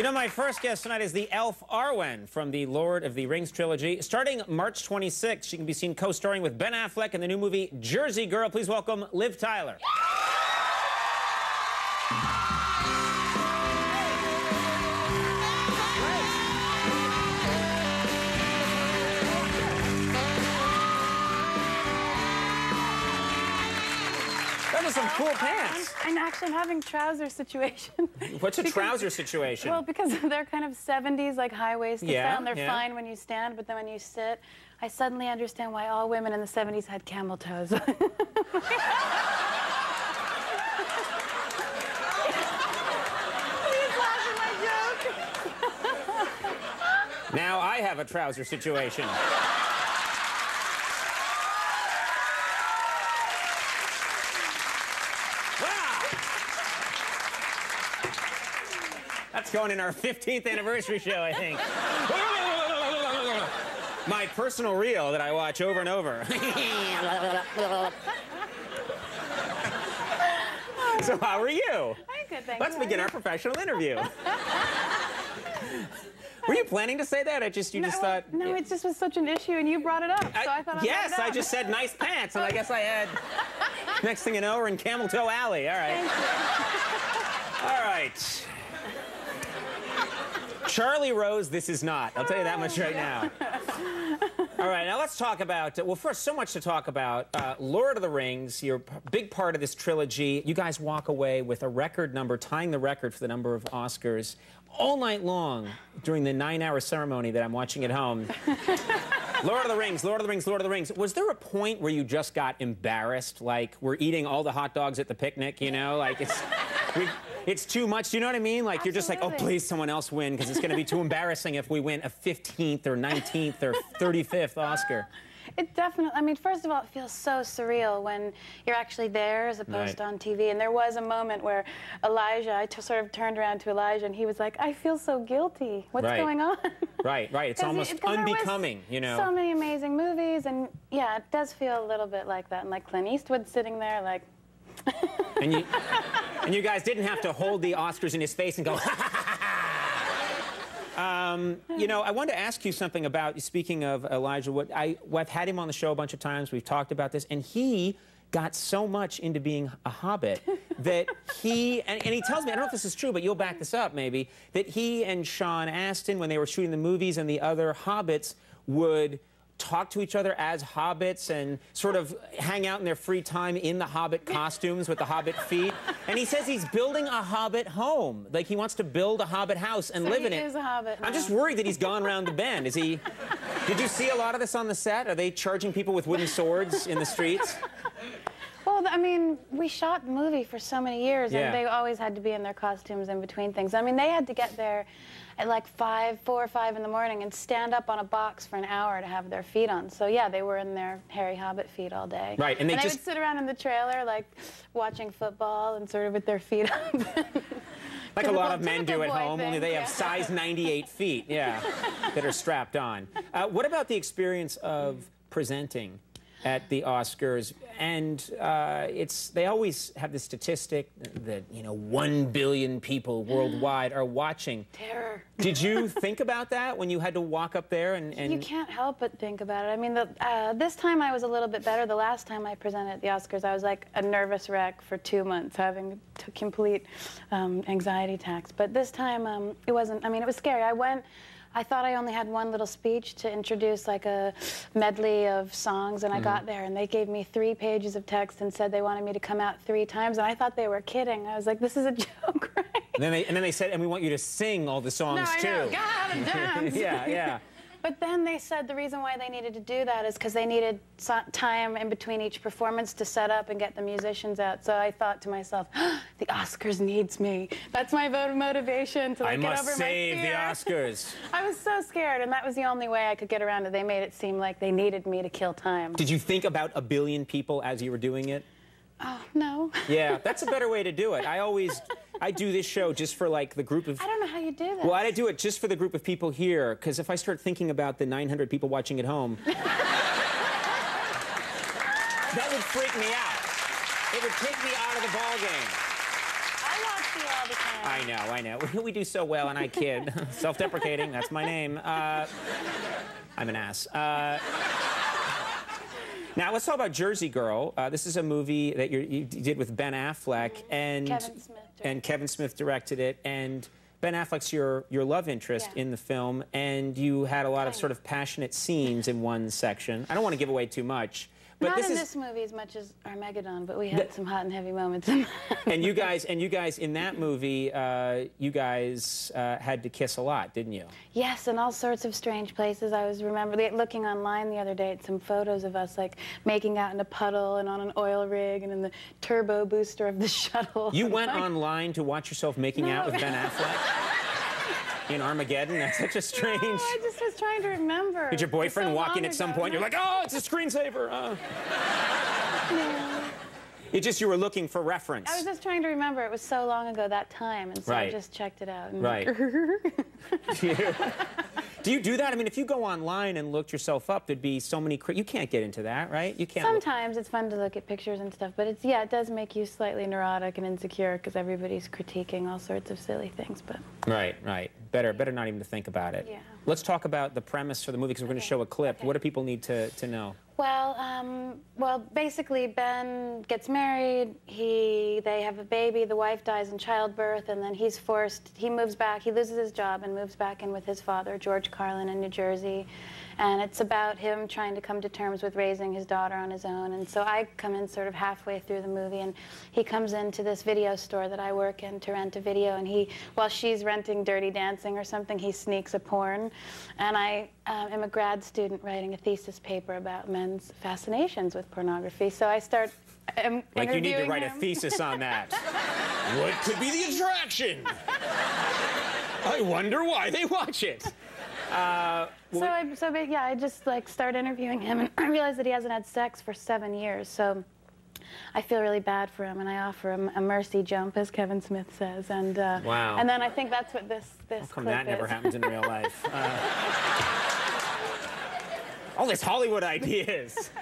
You know, my first guest tonight is the elf Arwen from the Lord of the Rings trilogy. Starting March 26th, she can be seen co-starring with Ben Affleck in the new movie Jersey Girl. Please welcome Liv Tyler. Some cool pants. I'm actually having trouser situation. What's a Because- trouser situation? Well, because they're kind of 70s, like high-waisted Yeah, style, and they're yeah. fine when you stand, but then when you sit, I suddenly understand why all women in the 70s had camel toes. Please laugh at my joke. Now I have a trouser situation. Wow! That's going in our 15th anniversary show, I think. My personal reel that I watch over and over. so, how are you? I'm good, thank you. Let's you. begin our professional interview. Were you planning to say that? I just you No, just thought. no, it just was such an issue, and you brought it up, so I thought I'd yes, bring it I just said nice pants, and I guess I had. Next thing you know, we're in Camel Toe Alley. All right. Thank you. All right. Charlie Rose, this is not. I'll tell you that much right now. All right, now let's talk about. Well, first, so much to talk about. Uh, Lord of the Rings, you're a big part of this trilogy. You guys walk away with a record number, tying the record for the number of Oscars all night long during the nine hour ceremony that I'm watching at home. Lord of the Rings, Lord of the Rings, Lord of the Rings. Was there a point where you just got embarrassed? Like, we're eating all the hot dogs at the picnic, you know? Like, it's. It's too much. Do you know what I mean? Like, you're just like, oh, please, someone else win, because it's going to be too embarrassing if we win a 15th or 19th or 35th Oscar. It definitely, I mean, first of all, it feels so surreal when you're actually there as opposed Right. to on TV. And there was a moment where Elijah, I sort of turned around to Elijah and he was like, I feel so guilty. What's Right. going on? Right, right. It's almost it- 'cause there was unbecoming, you know? So many amazing movies. And yeah, it does feel a little bit like that. And like Clint Eastwood sitting there, like, And you, and you guys didn't have to hold the Oscars in his face and go, um, you know, I wanted to ask you something about, speaking of Elijah Wood, I, I've had him on the show a bunch of times, we've talked about this, and he got so much into being a hobbit that he, and, and he tells me, I don't know if this is true, but you'll back this up maybe, that he and Sean Astin, when they were shooting the movies and the other hobbits, would talk to each other as hobbits and sort of hang out in their free time in the hobbit costumes with the hobbit feet. And he says he's building a hobbit home. Like he wants to build a hobbit house and So live in it. a hobbit I'm just worried that he's gone around the bend. Is he Did you see a lot of this on the set? Are they charging people with wooden swords in the streets? Well, I mean, we shot the movie for so many years, Yeah. and they always had to be in their costumes in between things. I mean, they had to get there at like five, four or five in the morning and stand up on a box for an hour to have their feet on. So yeah, they were in their hairy Hobbit feet all day. Right, and they just- would sit around in the trailer, like watching football and sort of with their feet up. Like a lot of men do at home, only they yeah. have size 98 feet, yeah, that are strapped on. Uh, what about the experience of presenting at the Oscars? And uh, it's they always have this statistic that you know one billion people worldwide are watching. Terror. Did you think about that when you had to walk up there and? and You can't help but think about it. I mean, the, uh, this time I was a little bit better. The last time I presented at the Oscars, I was like a nervous wreck for two months, having complete um, anxiety attacks. But this time, um, it wasn't. I mean, it was scary. I went. I thought I only had one little speech to introduce like a medley of songs, and I mm-hmm. got there, and they gave me three pages of text and said they wanted me to come out three times, and I thought they were kidding. I was like, "This is a joke, right?" And then they and then they said, and we want you to sing all the songs No, I too. know. Dance. yeah, yeah. But then they said the reason why they needed to do that is because they needed time in between each performance to set up and get the musicians out. So I thought to myself, the Oscars needs me. That's my vote of motivation to like, I get must over save my the. Oscars. I was so scared, and that was the only way I could get around it. They made it seem like they needed me to kill time. Did you think about a billion people as you were doing it? Oh no. Yeah, that's a better way to do it. I always, I do this show just for like the group of. I don't know how you do that. Well, I do it just for the group of people here, because if I start thinking about the 900 people watching at home, that would freak me out. It would take me out of the ball game. I watch you all the time. I know, I know. We do so well, and I kid. Self-deprecating, that's my name. Uh, I'm an ass. Uh, now, let's talk about Jersey Girl. Uh, this is a movie that you did with Ben Affleck, and Kevin Smith directed and Kevin Smith directed it, and Ben Affleck's your your love interest Yeah. in the film, and you had a lot of sort of passionate scenes in one section. I don't want to give away too much, but Not this in is this movie as much as Armageddon, but we had some hot and heavy moments and you guys and you guys in that movie, uh, you guys uh, had to kiss a lot, didn't you? Yes, in all sorts of strange places. I was remember looking online the other day at some photos of us like making out in a puddle and on an oil rig and in the turbo booster of the shuttle. You went like, online to watch yourself making out with Ben Affleck in Armageddon. That's such a strange. No, I just was trying to remember. Did your boyfriend so walk in at some point? You're like, oh, it's a screensaver. Uh. No. It just you were looking for reference. I was just trying to remember. It was so long ago that time, and so Right. I just checked it out. Right. do, you, do that? I mean, if you go online and looked yourself up, there'd be so many. You can't get into that, right? You can't. Sometimes it's fun to look at pictures and stuff, but it's yeah, it does make you slightly neurotic and insecure because everybody's critiquing all sorts of silly things. But Right, right. Better, better not even to think about it. Yeah. Let's talk about the premise for the movie because we're going to show a clip. okay. What do people need to, to know? Well, um, well, basically, Ben gets married. He, they have a baby. The wife dies in childbirth, and then he's forced. He moves back. He loses his job and moves back in with his father, George Carlin, in New Jersey. And it's about him trying to come to terms with raising his daughter on his own. And so I come in sort of halfway through the movie, and he comes into this video store that I work in to rent a video. And he, while she's renting Dirty Dancing or something, he sneaks a porn. And I um, am a grad student writing a thesis paper about men's fascinations with pornography. So I start. Um, Like you need to write a thesis on that. what could be the attraction? I wonder why they watch it. Uh, So I, so yeah, I just like start interviewing him, and I realize that he hasn't had sex for seven years. So I feel really bad for him, and I offer him a mercy jump, as Kevin Smith says. And uh, Wow. And then I think that's what this this How come clip that never is. happens in real life? Uh, all these Hollywood ideas.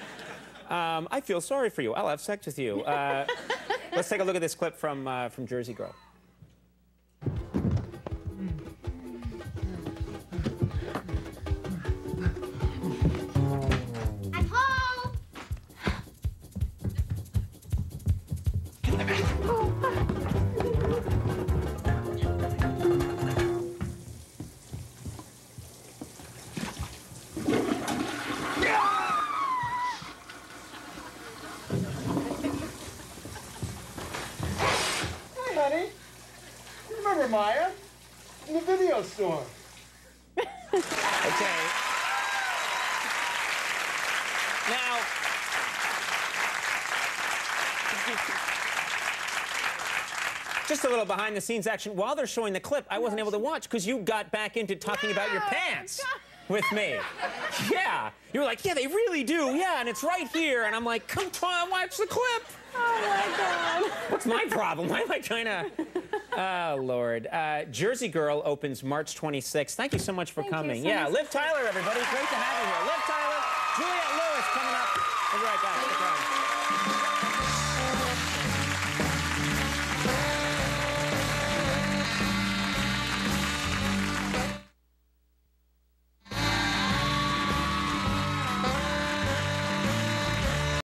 Um, I feel sorry for you. I'll have sex with you. Uh, let's take a look at this clip from uh, from Jersey Girl. The. Okay. Now. Just a little behind the scenes action. While they're showing the clip, I wasn't able to watch because you got back into talking about your pants with me. Yeah. You were like, yeah, they really do. Yeah, and it's right here. And I'm like, come on, watch the clip. Oh my God. What's my problem? Why am I trying to? Oh, Lord. Uh, Jersey Girl opens March 26th. Thank you so much for Thank coming. so yeah, much. Liv Tyler, everybody. Great to have you here. Liv Tyler, Juliette Lewis coming up. We'll be right back.